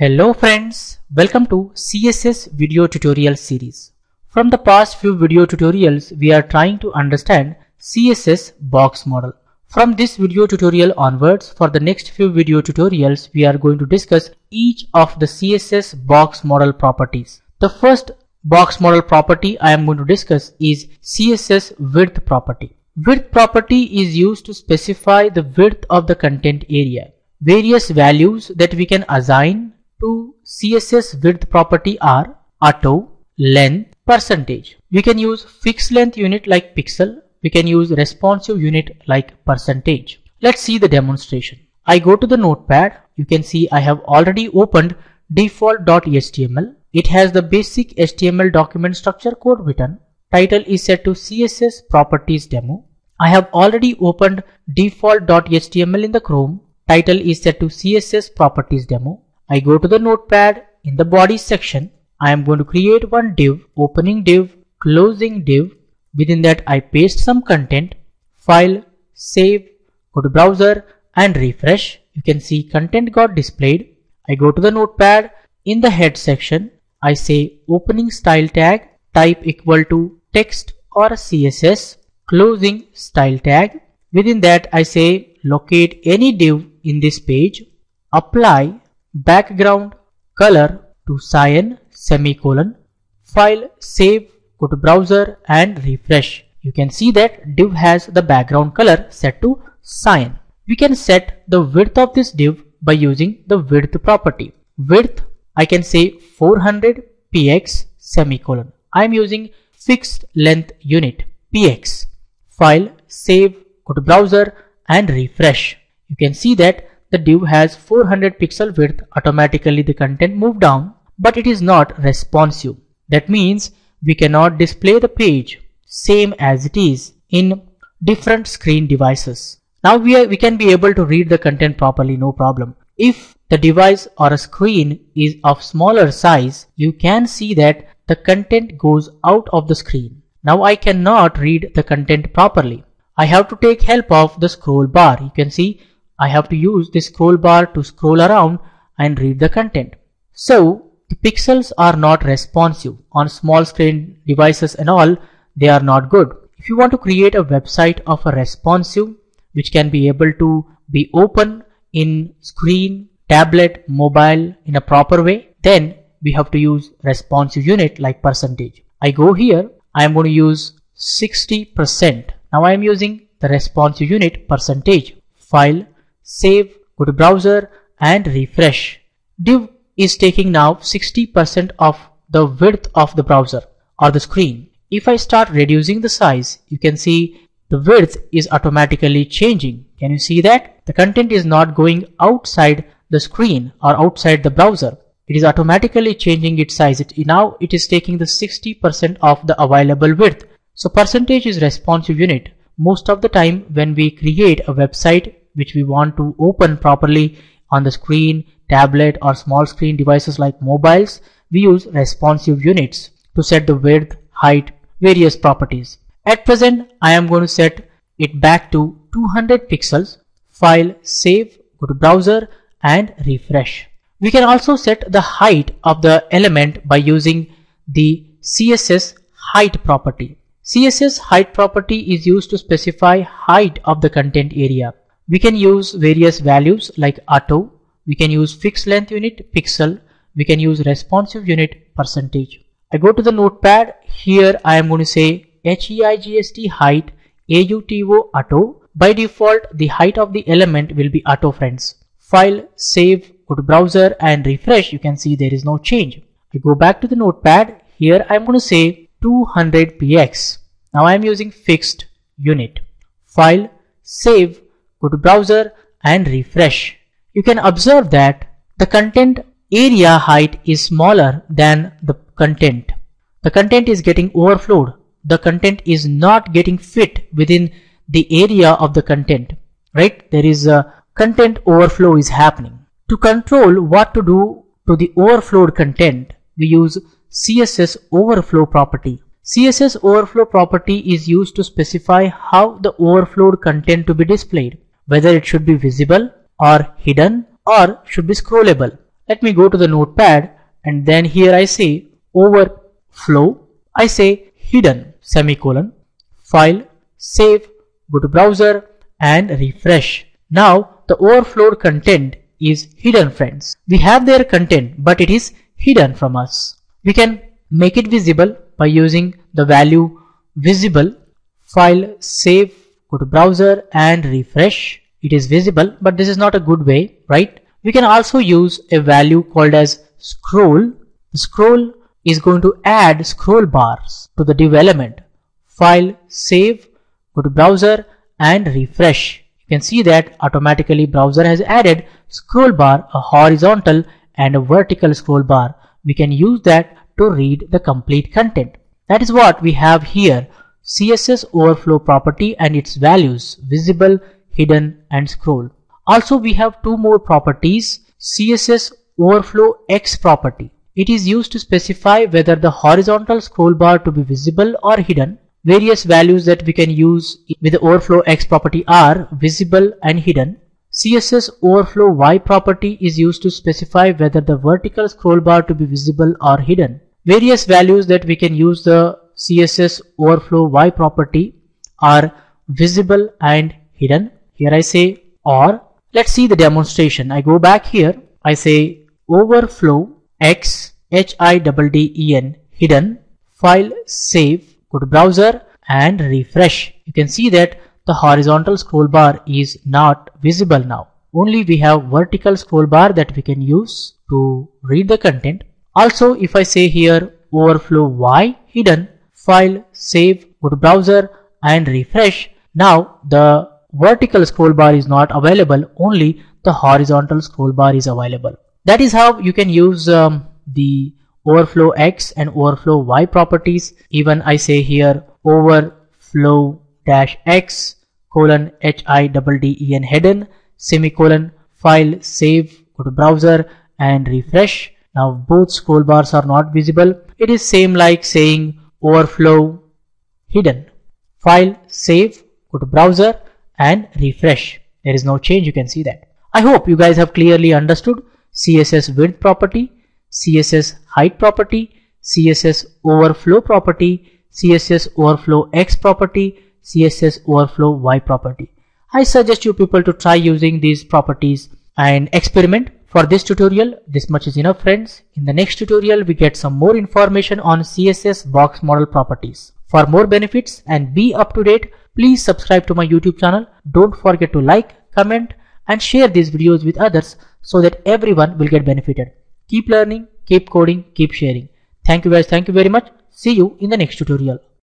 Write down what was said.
Hello friends, welcome to CSS video tutorial series. From the past few video tutorials, we are trying to understand CSS box model. From this video tutorial onwards, for the next few video tutorials, we are going to discuss each of the CSS box model properties. The first box model property I am going to discuss is CSS width property. Width property is used to specify the width of the content area. Various values that we can assign to CSS width property are auto, length, percentage. We can use fixed length unit like pixel. We can use responsive unit like percentage. Let's see the demonstration. I go to the notepad. You can see I have already opened default.html. It has the basic HTML document structure code written. Title is set to CSS properties demo. I have already opened default.html in the Chrome. Title is set to CSS properties demo. I go to the notepad in the body section. I am going to create one div, opening div, closing div. Within that I paste some content, file, save, go to browser and refresh. You can see content got displayed. I go to the notepad in the head section. I say opening style tag type equal to text or CSS closing style tag. Within that I say locate any div in this page, apply background color to cyan semicolon, file save, go to browser and refresh. You can see that div has the background color set to cyan. We can set the width of this div by using the width property. Width I can say 400 px semicolon. I am using fixed length unit px. File, save, go to browser and refresh. You can see that the div has 400 pixel width automatically the content moved down but it is not responsive. That means we cannot display the page same as it is in different screen devices. Now we, are, we can be able to read the content properly no problem. If the device or a screen is of smaller size, you can see that the content goes out of the screen. Now I cannot read the content properly. I have to take help of the scroll bar. You can see I have to use the scroll bar to scroll around and read the content. So the pixels are not responsive on small screen devices and all they are not good. If you want to create a website of a responsive which can be able to be open in screen, tablet, mobile in a proper way, then we have to use responsive unit like percentage. I go here, I am going to use 60%. Now I am using the responsive unit percentage. File, save, go to browser and refresh. Div is taking now 60% of the width of the browser or the screen. If I start reducing the size, you can see the width is automatically changing. Can you see that? The content is not going outside the screen or outside the browser. It is automatically changing its size. It, now it is taking the 60% of the available width. So percentage is responsive unit. Most of the time when we create a website which we want to open properly on the screen, tablet or small screen devices like mobiles, we use responsive units to set the width, height, various properties. At present, I am going to set it back to 200 pixels. File, save, go to browser and refresh. We can also set the height of the element by using the CSS height property. CSS height property is used to specify height of the content area. We can use various values like auto, we can use fixed length unit pixel, we can use responsive unit percentage. I go to the notepad, here I am going to say HEIGST height AUTO auto. By default, the height of the element will be auto friends. File, save, go to browser and refresh. You can see there is no change. I go back to the notepad. Here I'm going to say 200 px. Now I'm using fixed unit. File, save, go to browser and refresh. You can observe that the content area height is smaller than the content. The content is getting overflowed. The content is not getting fit within the area of the content, right? There is a content overflow is happening. To control what to do to the overflowed content, we use CSS overflow property. CSS overflow property is used to specify how the overflowed content to be displayed, whether it should be visible or hidden or should be scrollable. let me go to the notepad and then here I say overflow. I say hidden semicolon file save go to browser and refresh. Now the overflowed content is hidden friends. We have their content but it is hidden from us. We can make it visible by using the value visible file save go to browser and refresh. It is visible but this is not a good way right? We can also use a value called as scroll. The scroll is going to add scroll bars to the div element file save go to browser and refresh. You can see that automatically browser has added scroll bar a horizontal and a vertical scroll bar. We can use that to read the complete content. That is what we have here CSS overflow property and its values visible hidden and scroll. Also we have two more properties CSS overflow X property. It is used to specify whether the horizontal scroll bar to be visible or hidden. Various values that we can use with the overflow X property are visible and hidden. CSS overflow Y property is used to specify whether the vertical scroll bar to be visible or hidden. Various values that we can use the CSS overflow Y property are visible and hidden. Here I say or let's see the demonstration. I go back here. I say overflow X H I D D E N hidden file save go to browser and refresh. You can see that the horizontal scroll bar is not visible now. Only we have vertical scroll bar that we can use to read the content. Also if I say here overflow Y hidden file save go to browser and refresh. Now the vertical scroll bar is not available only the horizontal scroll bar is available. That is how you can use um, the overflow x and overflow y properties. Even i say here overflow dash x colon h i double d e n hidden semicolon file save go to browser and refresh. Now both scroll bars are not visible. It is same like saying overflow hidden file save go to browser and refresh. There is no change, you can see that. I hope you guys have clearly understood CSS width property, CSS height property, CSS overflow property, CSS overflow X property, CSS overflow Y property. I suggest you people to try using these properties and experiment. For this tutorial, this much is enough friends. In the next tutorial, we get some more information on CSS box model properties. For more benefits and be up to date, Please subscribe to my YouTube channel. Don't forget to like, comment and share these videos with others so that everyone will get benefited. Keep learning, keep coding, keep sharing. Thank you guys. Thank you very much. See you in the next tutorial.